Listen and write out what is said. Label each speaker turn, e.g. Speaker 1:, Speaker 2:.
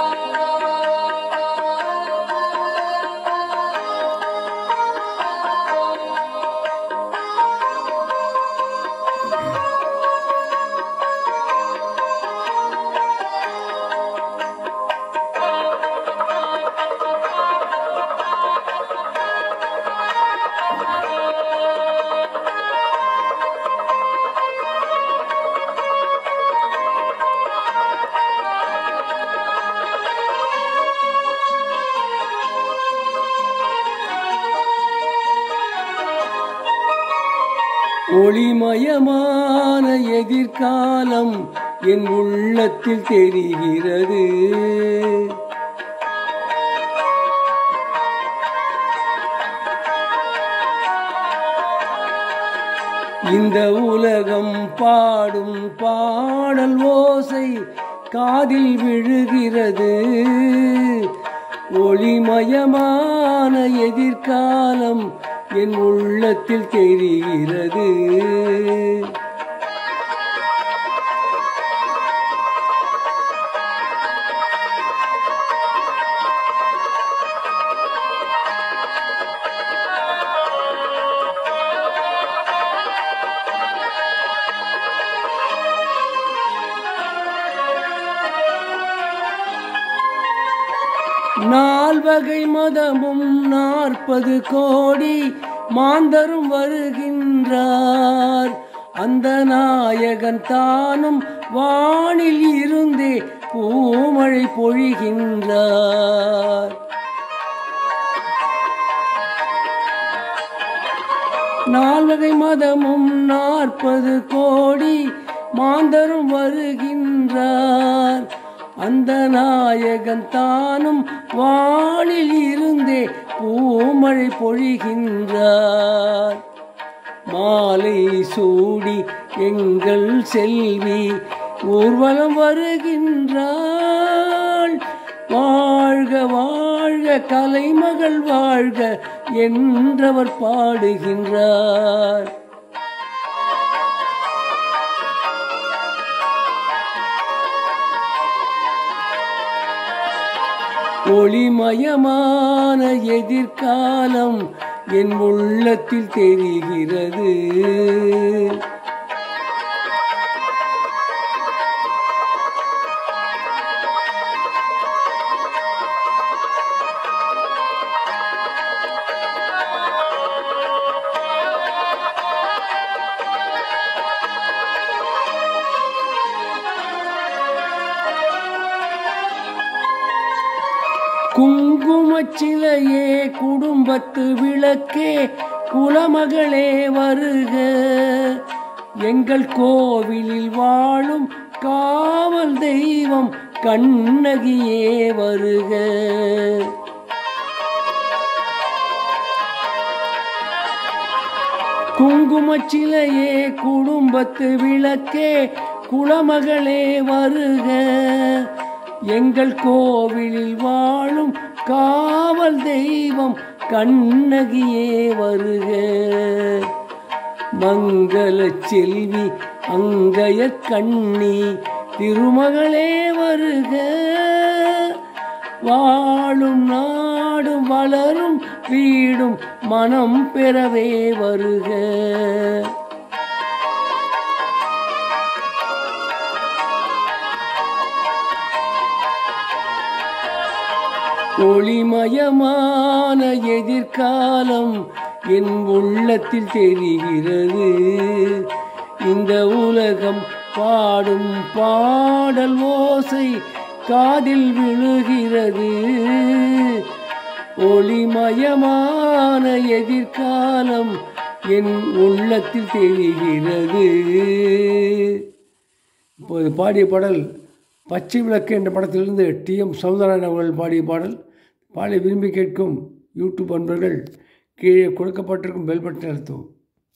Speaker 1: Bye. ஒளிமயமான எதிர்காலம் என் உள்ளத்தில் தெரிகிறது. இந்த உலகம் பாடும் பாடல் ஓசை காதில் விழுகிறது. ஒளிமயமான எதிர்காலம் என் உள்ளத்தில் தெரிகிறது. நால்வகை மதமும் நாற்பது கோடி மாந்தரும் வருகின்றார். அந்த நாயகன் தானும் வானில் இருந்தே பூமழை பொழிகின்றார். நால்வகை மதமும் நாற்பது கோடி மாந்தரும் வருகின்றார். அந்த நாயகன் தானும் வானில் இருந்தே பூமழை பொழிகின்றார். மாலை சூடி எங்கள் செல்வி ஊர்வலம் வருகின்றாள். வாழ்க வாழ்க கலைமகள் வாழ்க என்றவர் பாடுகின்றார். ஒளிமயமான எதிர்காலம் என் உள்ளத்தில் தெரிகிறது. குங்குமச்சிலையே குடும்பத்து விளக்கே குலமகளே வருக. எங்கள் கோவிலில் வாழும் காவல் தெய்வம் கண்ணகியே வருக. குங்குமச்சிலையே குடும்பத்து விளக்கே குலமகளே வருக. எங்கள் கோவிலில் வாழும் காவல் தெய்வம் கண்ணகியே வருக. மங்கள செல்வி அங்கைய கண்ணி திருமகளே வருக. வாழும் நாடும் வளரும் வீடும் மனம் பெறவே வருக. ஒளிமயமான எதிர்காலம் என் உள்ளத்தில் தெரிகிறது. இந்த உலகம் பாடும் பாடல் ஓசை காதில் விழுகிறது. ஒளிமயமான எதிர்காலம் என் உள்ளத்தில் தெரிகிறது. இப்போது பாடிய பாடல் பச்சை விளக்கு என்ற படத்திலிருந்து டி. எம். சௌந்தரராயன் அவர்கள் பாடிய பாடல் பாடலை விரும்பி கேட்கும் யூடியூப் அன்பர்கள் கீழே கொடுக்கப்பட்டிருக்கும் பெல் பட்டன் அழுத்தவும்.